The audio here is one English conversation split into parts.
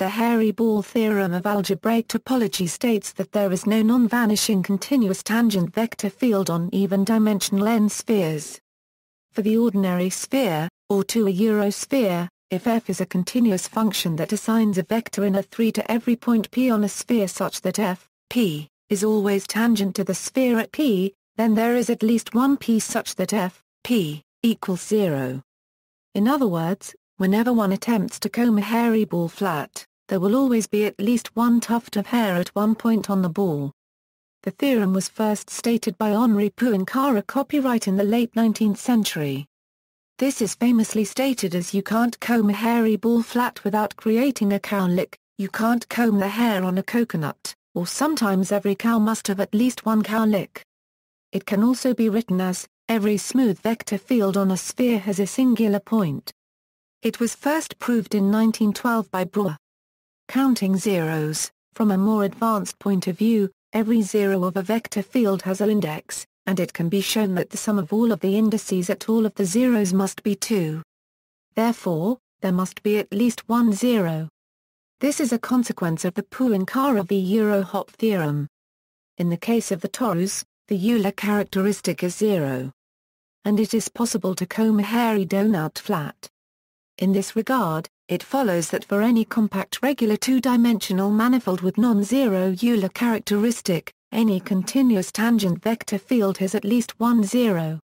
the hairy-ball theorem of algebraic topology states that there is no non-vanishing continuous tangent vector field on even-dimensional n-spheres. For the ordinary sphere, or to a Eurosphere, if f is a continuous function that assigns a vector in a 3 to every point p on a sphere such that f, p, is always tangent to the sphere at p, then there is at least one p such that f, p, equals 0. In other words, whenever one attempts to comb a hairy ball flat, there will always be at least one tuft of hair at one point on the ball. The theorem was first stated by Henri Poincaré copyright in the late 19th century. This is famously stated as you can't comb a hairy ball flat without creating a cowlick, you can't comb the hair on a coconut, or sometimes every cow must have at least one cowlick. It can also be written as, every smooth vector field on a sphere has a singular point. It was first proved in 1912 by Brouwer. Counting zeros, from a more advanced point of view, every zero of a vector field has an index, and it can be shown that the sum of all of the indices at all of the zeros must be 2. Therefore, there must be at least one zero. This is a consequence of the Poincare v Eurohop theorem. In the case of the torus, the Euler characteristic is zero. And it is possible to comb a hairy donut flat. In this regard, it follows that for any compact regular two-dimensional manifold with non-zero Euler characteristic, any continuous tangent vector field has at least one zero.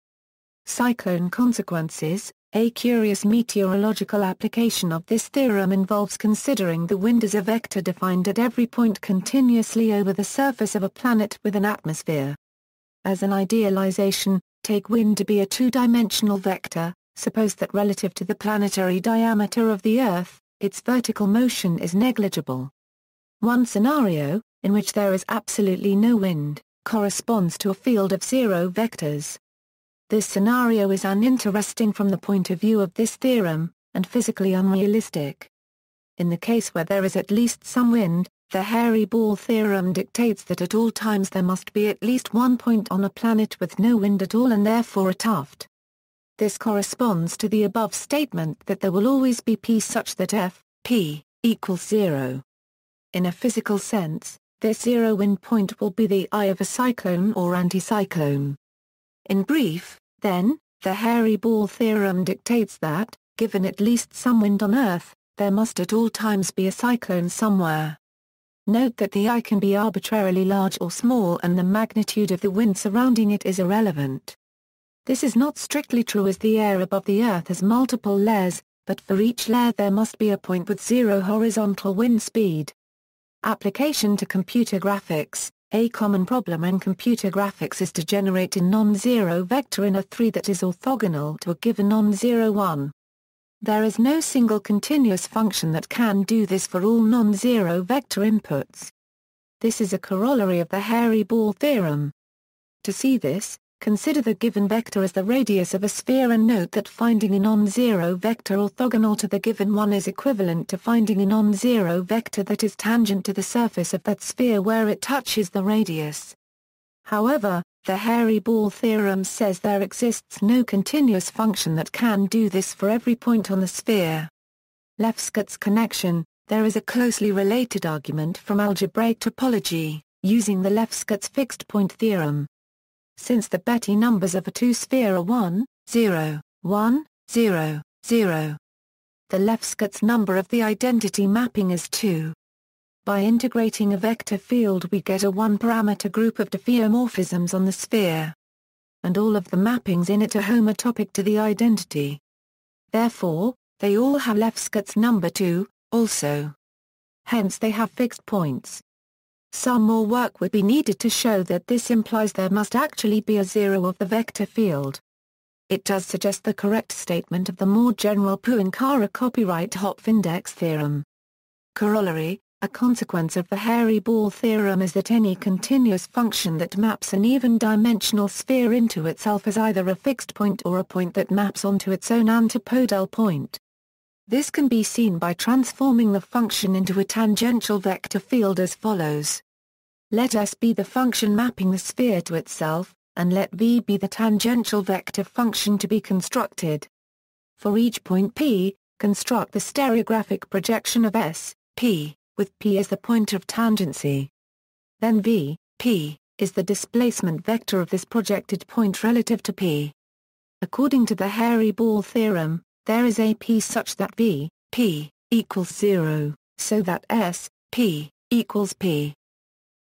Cyclone consequences A curious meteorological application of this theorem involves considering the wind as a vector defined at every point continuously over the surface of a planet with an atmosphere. As an idealization, take wind to be a two-dimensional vector, suppose that relative to the planetary diameter of the Earth, its vertical motion is negligible. One scenario, in which there is absolutely no wind, corresponds to a field of zero vectors. This scenario is uninteresting from the point of view of this theorem, and physically unrealistic. In the case where there is at least some wind, the hairy ball theorem dictates that at all times there must be at least one point on a planet with no wind at all and therefore a tuft. This corresponds to the above statement that there will always be p such that f, p, equals zero. In a physical sense, this zero wind point will be the eye of a cyclone or anticyclone. In brief, then, the hairy ball theorem dictates that, given at least some wind on Earth, there must at all times be a cyclone somewhere. Note that the eye can be arbitrarily large or small and the magnitude of the wind surrounding it is irrelevant. This is not strictly true as the air above the Earth has multiple layers, but for each layer there must be a point with zero horizontal wind speed. Application to computer graphics A common problem in computer graphics is to generate a non-zero vector in a 3 that is orthogonal to a given non-zero 1. There is no single continuous function that can do this for all non-zero vector inputs. This is a corollary of the hairy ball theorem. To see this, Consider the given vector as the radius of a sphere and note that finding a non-zero vector orthogonal to the given one is equivalent to finding a non-zero vector that is tangent to the surface of that sphere where it touches the radius. However, the hairy ball theorem says there exists no continuous function that can do this for every point on the sphere. Lefschetz connection There is a closely related argument from algebraic topology, using the Lefschetz fixed point theorem. Since the Betti numbers of a two-sphere are 1, 0, 1, 0, 0, the Lefschetz number of the identity mapping is 2. By integrating a vector field we get a one-parameter group of diffeomorphisms on the sphere. And all of the mappings in it are homotopic to the identity. Therefore, they all have Lefschetz number 2, also. Hence they have fixed points. Some more work would be needed to show that this implies there must actually be a zero of the vector field. It does suggest the correct statement of the more general Poincare copyright Hopf index theorem. Corollary, a consequence of the hairy ball theorem is that any continuous function that maps an even-dimensional sphere into itself is either a fixed point or a point that maps onto its own antipodal point. This can be seen by transforming the function into a tangential vector field as follows. Let S be the function mapping the sphere to itself, and let V be the tangential vector function to be constructed. For each point P, construct the stereographic projection of S, P, with P as the point of tangency. Then V, P, is the displacement vector of this projected point relative to P. According to the hairy-ball theorem, there is a P such that V, P, equals 0, so that S, P, equals P.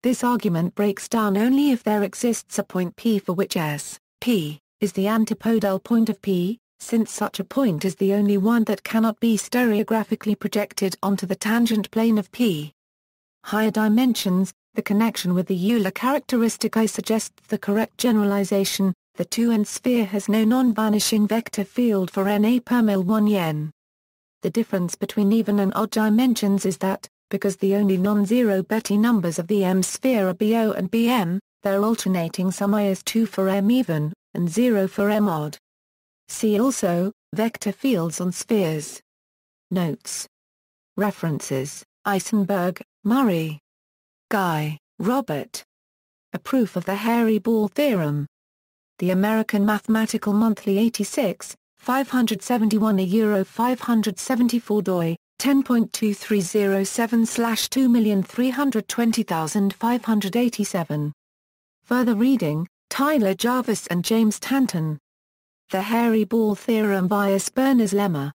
This argument breaks down only if there exists a point P for which S, P, is the antipodal point of P, since such a point is the only one that cannot be stereographically projected onto the tangent plane of P. Higher dimensions, the connection with the Euler characteristic I suggests the correct generalization, the 2n sphere has no non-vanishing vector field for n a per mil 1 yen. The difference between even and odd dimensions is that, because the only non-zero Betti numbers of the M sphere are BO and BM, their alternating sum I is 2 for M even, and 0 for M odd. See also, vector fields on spheres. Notes. References, Eisenberg, Murray. Guy, Robert. A Proof of the Hairy-Ball Theorem. The American Mathematical Monthly 86, 571 a euro 574 doi, 10.2307-2320587. Further reading, Tyler Jarvis and James Tanton. The Hairy-Ball Theorem via Sperner's Lemma.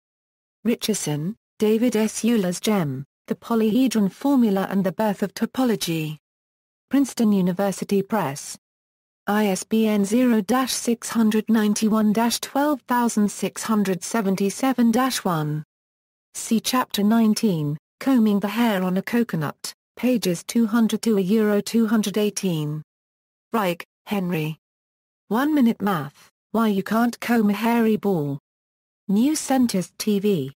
Richeson, David S. Euler's Gem, The Polyhedron Formula and the Birth of Topology. Princeton University Press. ISBN 0-691-12677-1. See Chapter 19, Combing the Hair on a Coconut, pages 202 a Euro 218. Reich, Henry. One Minute Math, Why You Can't Comb a Hairy Ball. New Scientist TV.